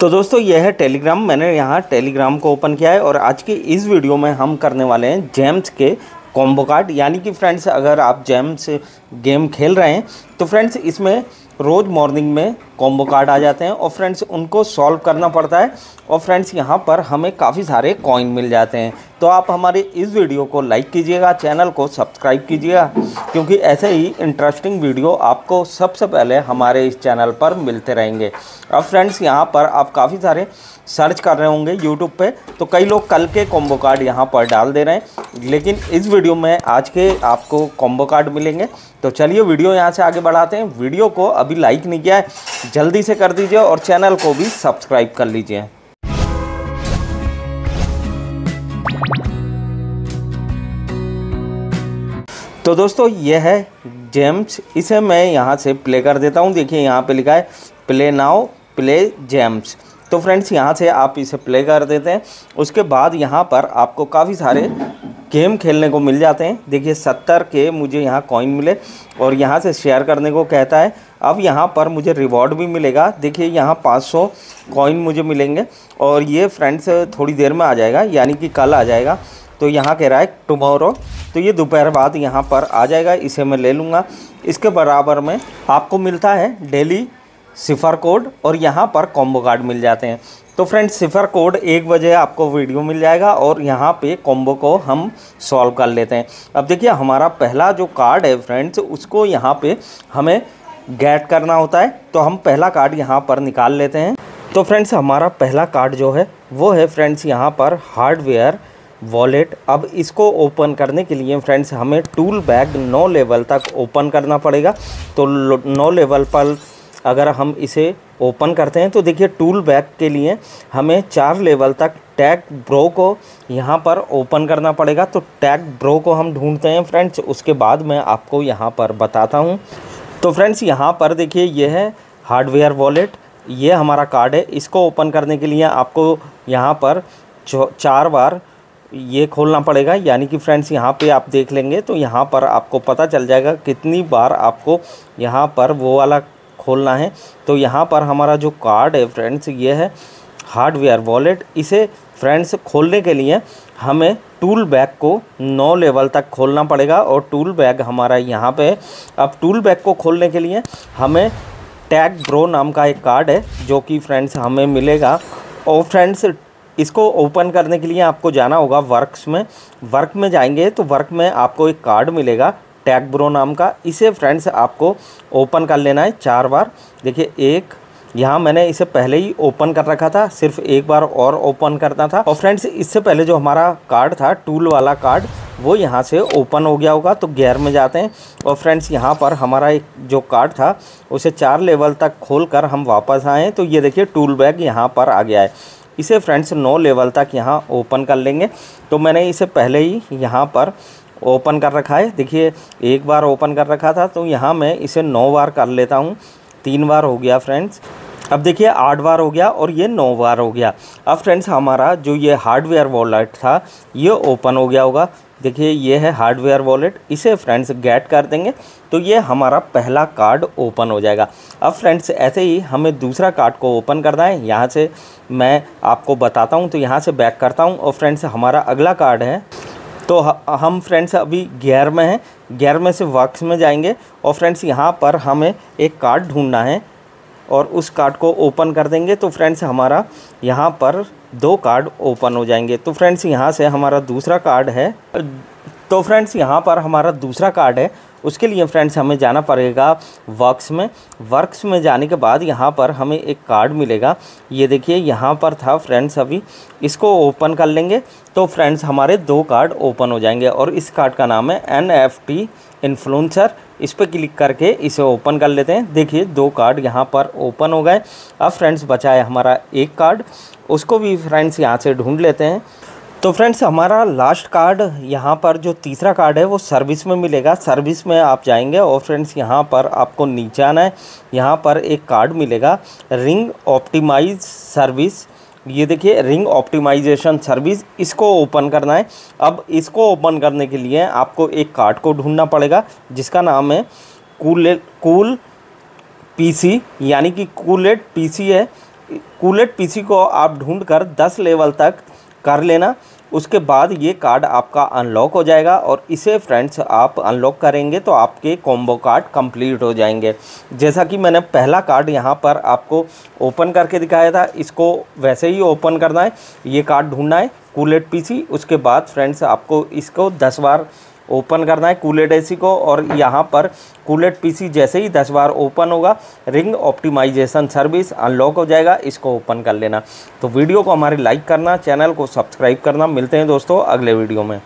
तो दोस्तों, यह है टेलीग्राम मैंने यहाँ टेलीग्राम को ओपन किया है और आज की इस वीडियो में हम करने वाले हैं जेम्स के कॉम्बो कार्ड यानी कि फ्रेंड्स अगर आप जेम्स गेम खेल रहे हैं तो फ्रेंड्स इसमें रोज़ मॉर्निंग में कॉम्बो कार्ड आ जाते हैं और फ्रेंड्स उनको सॉल्व करना पड़ता है और फ्रेंड्स यहाँ पर हमें काफ़ी सारे कॉइन मिल जाते हैं। तो आप हमारे इस वीडियो को लाइक कीजिएगा चैनल को सब्सक्राइब कीजिएगा, क्योंकि ऐसे ही इंटरेस्टिंग वीडियो आपको सबसे पहले हमारे इस चैनल पर मिलते रहेंगे। अब फ्रेंड्स यहाँ पर आप काफ़ी सारे सर्च कर रहे होंगे यूट्यूब पे तो कई लोग कल के कॉम्बो कार्ड यहाँ पर डाल दे रहे हैं, लेकिन इस वीडियो में आज के आपको कॉम्बो कार्ड मिलेंगे। तो चलिए वीडियो यहाँ से आगे बढ़ाते हैं। वीडियो को अभी लाइक नहीं किया है, जल्दी से कर दीजिए और चैनल को भी सब्सक्राइब कर लीजिए। तो दोस्तों, यह है जेम्स इसे मैं यहाँ से प्ले कर देता हूँ। देखिए, यहाँ पे लिखा है प्ले नाउ प्ले जेम्स तो फ्रेंड्स यहाँ से आप इसे प्ले कर देते हैं। उसके बाद यहाँ पर आपको काफ़ी सारे गेम खेलने को मिल जाते हैं। देखिए, सत्तर के मुझे यहाँ कॉइन मिले और यहाँ से शेयर करने को कहता है। अब यहाँ पर मुझे रिवॉर्ड भी मिलेगा। देखिए, यहाँ 500 कॉइन मुझे मिलेंगे और ये फ्रेंड्स थोड़ी देर में आ जाएगा, यानी कि कल आ जाएगा। तो यहाँ कह रहा है टुमारो तो ये दोपहर बाद यहाँ पर आ जाएगा। इसे मैं ले लूँगा। इसके बराबर में आपको मिलता है डेली सिफ़र कोड और यहाँ पर कॉम्बो कार्ड मिल जाते हैं। तो फ्रेंड्स, सिफ़र कोड एक बजे आपको वीडियो मिल जाएगा और यहाँ पे कॉम्बो को हम सॉल्व कर लेते हैं। अब देखिए, हमारा पहला जो कार्ड है फ्रेंड्स, उसको यहाँ पे हमें गेट करना होता है। तो हम पहला कार्ड यहाँ पर निकाल लेते हैं। तो फ्रेंड्स, हमारा पहला कार्ड जो है, वो है फ्रेंड्स यहाँ पर हार्डवेयर वॉलेट। अब इसको ओपन करने के लिए फ्रेंड्स, हमें टूल बैग नौ लेवल तक ओपन करना पड़ेगा। तो नौ लेवल पर अगर हम इसे ओपन करते हैं तो देखिए टूल बैग के लिए हमें चार लेवल तक टैग ब्रो को यहाँ पर ओपन करना पड़ेगा। तो टैग ब्रो को हम ढूंढते हैं फ्रेंड्स उसके बाद मैं आपको यहाँ पर बताता हूँ। तो फ्रेंड्स यहाँ पर देखिए ये है हार्डवेयर वॉलेट ये हमारा कार्ड है। इसको ओपन करने के लिए आपको यहाँ पर चार बार ये खोलना पड़ेगा। यानी कि फ्रेंड्स यहाँ पे आप देख लेंगे तो यहाँ पर आपको पता चल जाएगा कितनी बार आपको यहाँ पर वो वाला खोलना है। तो यहाँ पर हमारा जो कार्ड है फ्रेंड्स, ये है हार्डवेयर वॉलेट। इसे फ्रेंड्स खोलने के लिए हमें टूल बैग को नौ लेवल तक खोलना पड़ेगा और टूल बैग हमारा यहाँ पे अब टूल बैग को खोलने के लिए हमें टैग ब्रो नाम का एक कार्ड है, जो कि फ्रेंड्स हमें मिलेगा। और फ्रेंड्स, इसको ओपन करने के लिए आपको जाना होगा वर्क्स में। वर्क में जाएँगे तो वर्क में आपको एक कार्ड मिलेगा। टैग ब्रो नाम का, इसे फ्रेंड्स आपको ओपन कर लेना है चार बार। देखिए, एक, यहाँ मैंने इसे पहले ही ओपन कर रखा था, सिर्फ़ एक बार और ओपन करना था। और फ्रेंड्स इससे पहले जो हमारा कार्ड था टूल वाला कार्ड वो यहाँ से ओपन हो गया होगा तो गेयर में जाते हैं। और फ्रेंड्स यहाँ पर हमारा एक जो कार्ड था, उसे चार लेवल तक खोल कर हम वापस आएँ तो ये देखिए टूल बैग यहाँ पर आ गया है। इसे फ्रेंड्स नौ लेवल तक यहाँ ओपन कर लेंगे। तो मैंने इसे पहले ही यहाँ पर ओपन कर रखा है। देखिए, एक बार ओपन कर रखा था तो यहाँ मैं इसे नौ बार कर लेता हूँ। तीन बार हो गया, फ्रेंड्स। अब देखिए, आठ बार हो गया और ये नौ बार हो गया। अब फ्रेंड्स, हमारा जो ये हार्डवेयर वॉलेट था, ये ओपन हो गया होगा। देखिए, ये है हार्डवेयर वॉलेट। इसे फ्रेंड्स गेट कर देंगे तो ये हमारा पहला कार्ड ओपन हो जाएगा। अब फ्रेंड्स, ऐसे ही हमें दूसरा कार्ड को ओपन करना है। यहाँ से मैं आपको बताता हूँ तो यहाँ से बैक करता हूँ। और फ्रेंड्स, हमारा अगला कार्ड है तो हम फ्रेंड्स अभी गेयर में हैं। गेयर में से वक्स में जाएँगे और फ्रेंड्स यहाँ पर हमें एक कार्ड ढूंढना है और उस कार्ड को ओपन कर देंगे। तो फ्रेंड्स हमारा यहाँ पर दो कार्ड ओपन हो जाएँगे। तो फ्रेंड्स यहाँ से हमारा दूसरा कार्ड है। तो फ्रेंड्स यहाँ पर हमारा दूसरा कार्ड है। उसके लिए फ्रेंड्स हमें जाना पड़ेगा वर्क्स में। वर्क्स में जाने के बाद यहाँ पर हमें एक कार्ड मिलेगा। ये देखिए, यहाँ पर था फ्रेंड्स अभी। इसको ओपन कर लेंगे तो फ्रेंड्स हमारे दो कार्ड ओपन हो जाएँगे और इस कार्ड का नाम है एन एफ़ टी इन्फ्लुंसर इस पर क्लिक करके इसे ओपन कर लेते हैं। देखिए, दो कार्ड यहाँ पर ओपन हो गए। अब फ्रेंड्स बचा है हमारा एक कार्ड उसको भी फ्रेंड्स यहाँ से ढूंढ लेते हैं। तो फ्रेंड्स, हमारा लास्ट कार्ड यहाँ पर जो तीसरा कार्ड है, वो सर्विस में मिलेगा। सर्विस में आप जाएँगे और फ्रेंड्स, यहाँ पर आपको नीचे आना है। यहाँ पर एक कार्ड मिलेगा, रिंग ऑप्टिमाइज सर्विस। ये देखिए, रिंग ऑप्टिमाइजेशन सर्विस, इसको ओपन करना है। अब इसको ओपन करने के लिए आपको एक कार्ड को ढूंढना पड़ेगा, जिसका नाम है कूल कूल पीसी, यानी कि कूलेट पीसी है। कूलेट पीसी को आप ढूंढ कर दस लेवल तक कर लेना। उसके बाद ये कार्ड आपका अनलॉक हो जाएगा और इसे फ्रेंड्स आप अनलॉक करेंगे तो आपके कॉम्बो कार्ड कंप्लीट हो जाएँगे। जैसा कि मैंने पहला कार्ड यहाँ पर आपको ओपन करके दिखाया था, इसको वैसे ही ओपन करना है। ये कार्ड ढूंढना है कूलेट पीसी उसके बाद फ्रेंड्स आपको इसको दस बार ओपन करना है कूलेट एसी को और यहाँ पर कूलेट पीसी जैसे ही दस बार ओपन होगा, रिंग ऑप्टिमाइजेशन सर्विस अनलॉक हो जाएगा, इसको ओपन कर लेना। तो वीडियो को हमारे लाइक करना, चैनल को सब्सक्राइब करना। मिलते हैं दोस्तों अगले वीडियो में।